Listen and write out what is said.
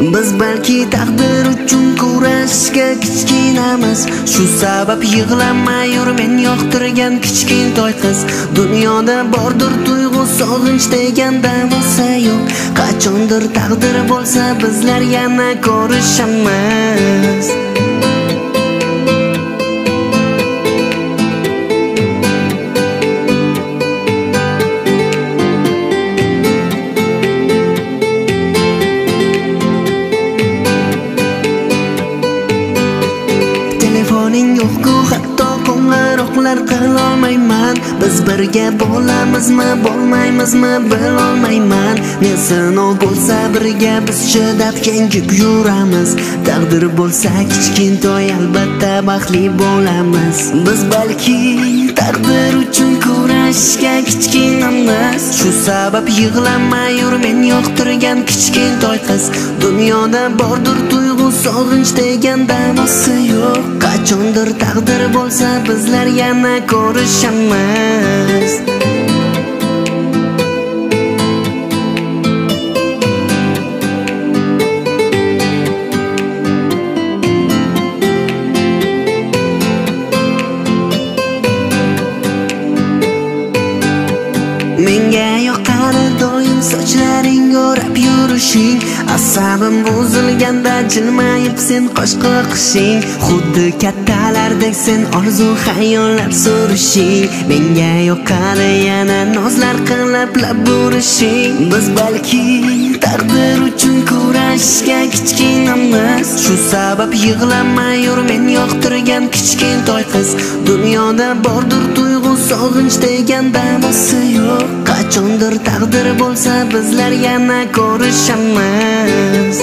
Biz balki taqdir uchun kurashga kichkinamiz. Shu sabab yig'lamay yur men yoqtirgan kichkintoy qiz. Dunyoda bordir tuyg'u sog'inch degan davosa yo'q. Qachondir taqdir bo'lsa bizlar yana ko'rishamiz. Telefoning yo'q-ku hatto qo'ng'iroqlar qilolmayman. Biz birga bo'lamizmi bo'lmaymizmi bilolmayman. Men sinov bo'lsa birga biz chidab kengib yuramiz. Taqdir bo'lsa kichkintoy albatta baxtli bo'lamiz. Biz balki taqdir uchun kurashga kichkinamiz. Shu sabab yig'lamay yur yoqtirgan kichkintoy qiz. Dunyoda bordir tuyg'u sog'inch degan davosi yo'q. Qachondir taqdir bo'lsa bizlar yana ko'rishamiz. Menga sochlaring o'rab yurishing. Asabim buzilganda jilmayib sen qosh qoqishing Xuddi kattalardek sen orzu xayollab surishing. Menga yoqadi yana nozlar qilib lab urishing Biz balki taqdir uchun kurashga kichkinamiz. Shu sabab yig'lamay yur men yoqtirgan kichkintoy qiz. Dunyoda bordir tuyg'u sog'inch degan davosi yo'q. Qachondir taqdir bo'lsa bizlar yana ko'rishamiz.